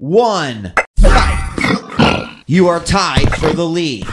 one! You are tied for the lead.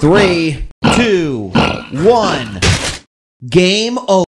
Three, two, one. Game over.